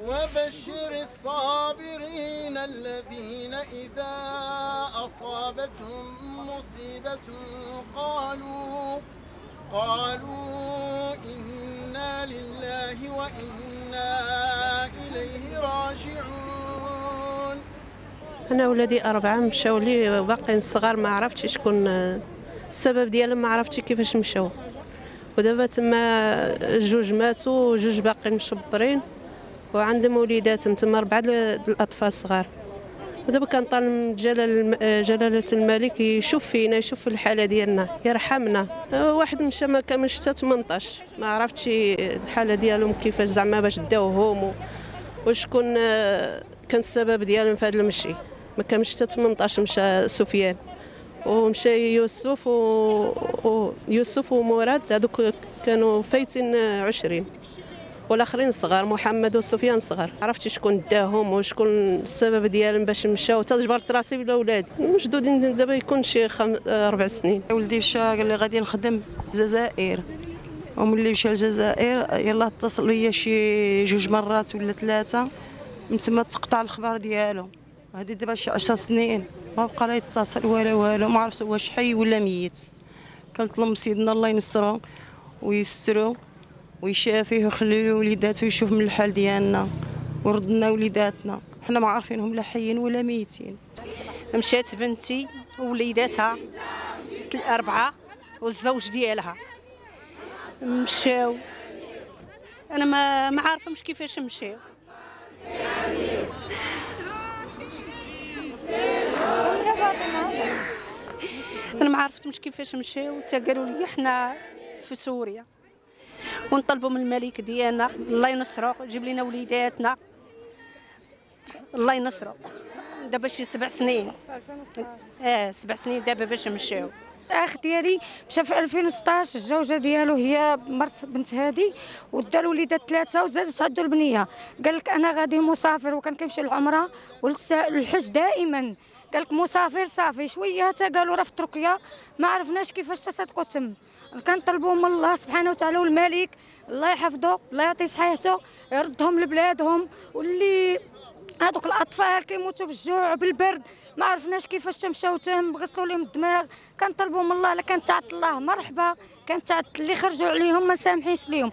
وبشر الصابرين الذين إذا أصابتهم مصيبة قالوا قالوا إنا لله وإنا إليه راجعون. أنا ولادي أربعة مشاو لي باقيين صغار ما عرفتش شكون السبب ديالهم ما عرفتش كيفاش مشاو. ودابا تما جوج ماتوا وجوج باقيين مشبرين. وعندهم وليداتهم تما اربعه الأطفال الصغار ودابا كنطالب جلال جلالة الملك يشوف فينا يشوف في الحالة ديالنا يرحمنا. واحد مشى ما كاملش حتى 18 ما عرفتش الحالة ديالهم كيفاش زعما باش داوهم وشكون آه، كان السبب ديالهم في هذا المشي. ما كاملش حتى 18 مشى سفيان. ومشى يوسف و... و... يوسف ومراد هذوك كانوا فايتين 20 والآخرين صغار محمد وسفيان صغار. عرفتي شكون داهم وشكون السبب ديالهم باش مشاو. حتى جبرت راسي بلا ولادي مشدودين دابا يكون شي خم... آه، ربع سنين. ولدي مشى قال لي غادي نخدم الجزائر. وملي مشى للجزائر يلا اتصل بيا شي جوج مرات ولا ثلاثة. من تما تقطع الخبر ديالو. هادي دابا شي 10 سنين. ما بقى لا يتصل ولا والو. ما عرفت واش حي ولا ميت. كنطلب سيدنا الله ينصرو ويسترو. ويشافيه ويخلي له وليداته ويشوف من الحال ديالنا ورد لنا وليداتنا. حنا ما عارفينهم لا حيين ولا ميتين. مشات بنتي ووليداتها الأربعة والزوج ديالها. مشاو. أنا ما ما عارفة كيفاش مشاو. أنا ما عرفتش كيفاش مشاو تا قالوا لي حنا في سوريا. ونطلبوا من الملك ديالنا الله ينصرو يجيب لنا وليداتنا. الله ينصرو. دابا شي سبع سنين. آه سبع سنين دابا باش مشاو الأخ ديالي مشى في 2016 الزوجة ديالو هي مرت بنت هادي ودا الوليدات ثلاثة وزادت عندو البنية. قال لك أنا غادي مسافر وكان كيمشي للعمرة والحج دائما. قال لك مسافر صافي شوية حتى قالوا راه في تركيا ما عرفناش كيفاش تصدقوا تم كنطلبوا من الله سبحانه وتعالى والملك الله يحفظه الله يعطي صحيحته يردهم لبلادهم واللي هذوك الأطفال كيموتوا بالجوع بالبرد ما عرفناش كيفاش تمشاو تم غسلوا لهم الدماغ. كنطلبوا من الله لا كانت تعط الله مرحبا كانت تعط اللي خرجوا عليهم ما سامحينش ليهم.